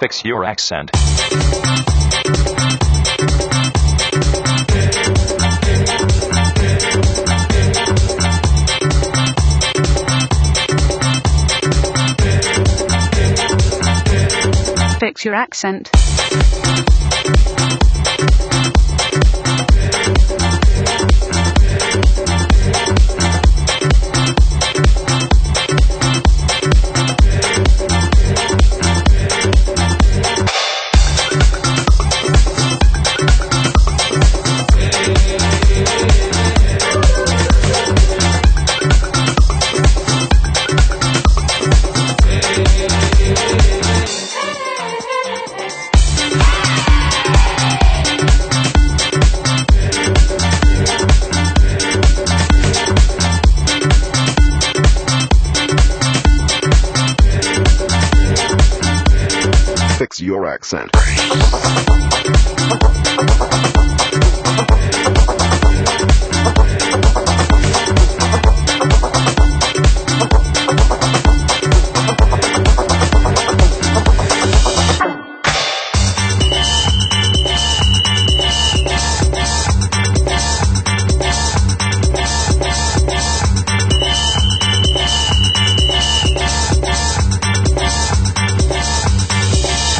Fix your accent. Fix your accent. Your accent.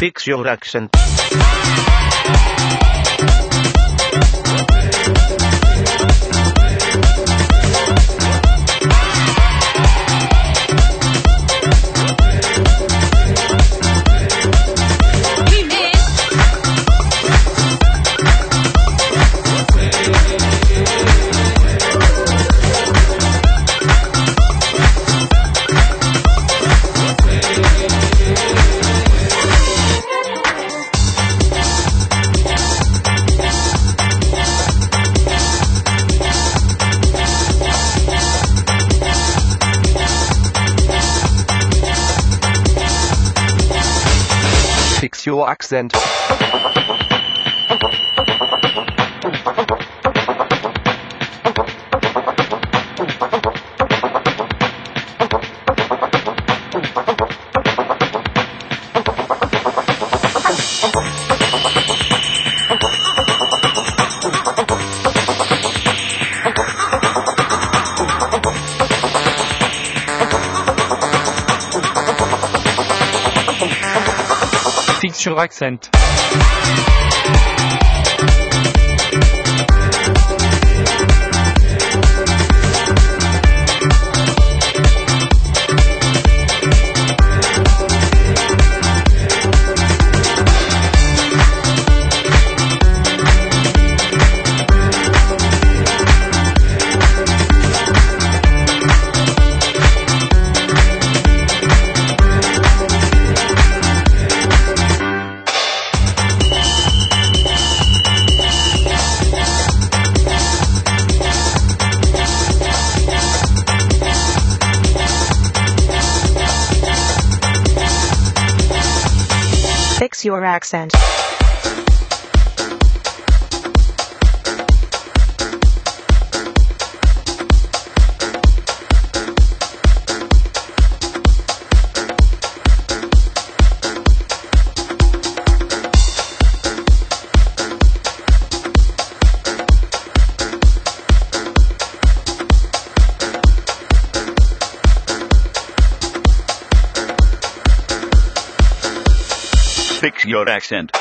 Fix your accent. Your accent. Fix your accent. Your accent. Fix your accent.